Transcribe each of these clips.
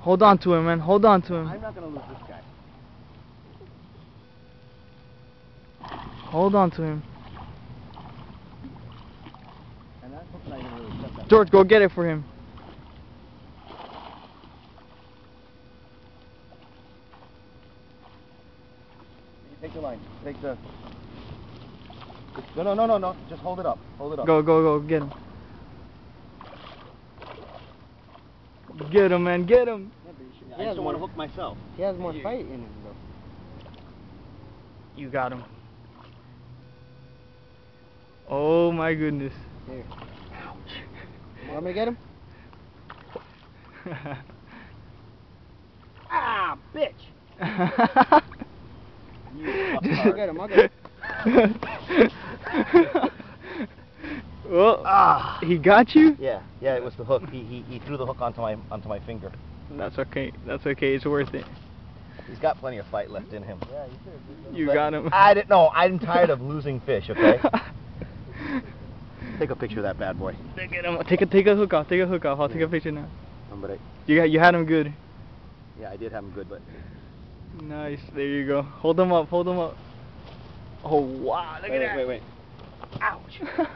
Hold on to him, man. Hold on to him. I'm not gonna lose this guy. Hold on to him. And that hook's not even really. George, go get it for him. Take the line. Take the. No, no, no, no, no. Just hold it up. Hold it up. Go, go, go. Get him. Get him, man. Get him. Yeah, but should, He I just don't want to hook myself. He has more You- fight in him though. You got him. Oh my goodness. Here. Want me to get him? Ah, bitch! You I'll get him, I'll get him. Well, Ah. he got you? Yeah, yeah, it was the hook. He, he he threw the hook onto my onto my finger. That's okay. That's okay. It's worth it. He's got plenty of fight left in him. Yeah, you. You got him. I didn't know. I'm tired of losing fish. Okay. Take a picture of that bad boy. Take it, take a take a hook off. Take a hook off. I'll take a picture now. Somebody. You got you had him good. Yeah, I did have him good, but Nice. There you go. Hold him up. Hold him up. Oh wow! Look wait, at that. wait, wait, wait. Ouch.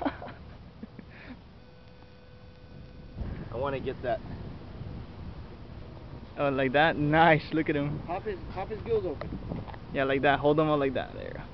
I want to get that. oh, like that. Nice. Look at him. Pop his, pop his gills open. Yeah, like that. Hold him up like that. There.